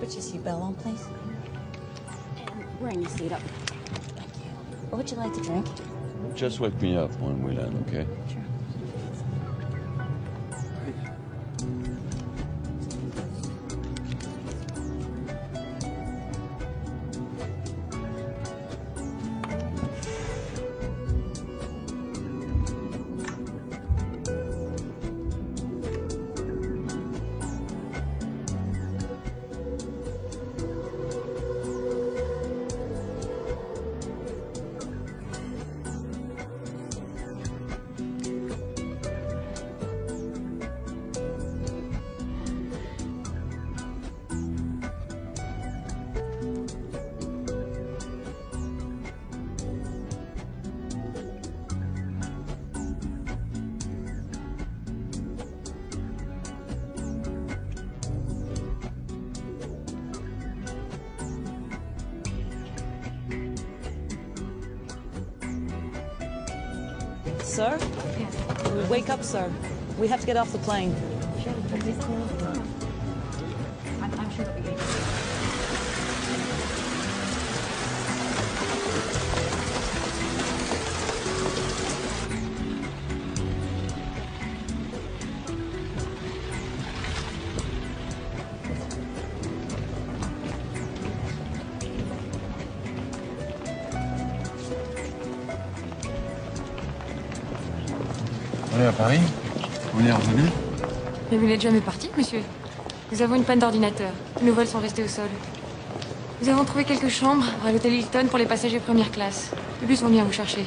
Put your seatbelt on, please. And bring your seat up. Thank you. What would you like to drink? Just wake me up when we land, okay? Sure. Sir? Wake up, sir. We have to get off the plane. I'm, sure they'll be On est à Paris On est revenu Mais vous n'êtes jamais parti, monsieur Nous avons une panne d'ordinateur. Nos vols sont restés au sol. Nous avons trouvé quelques chambres à l'hôtel Hilton pour les passagers première classe. Les bus vont bien vous chercher.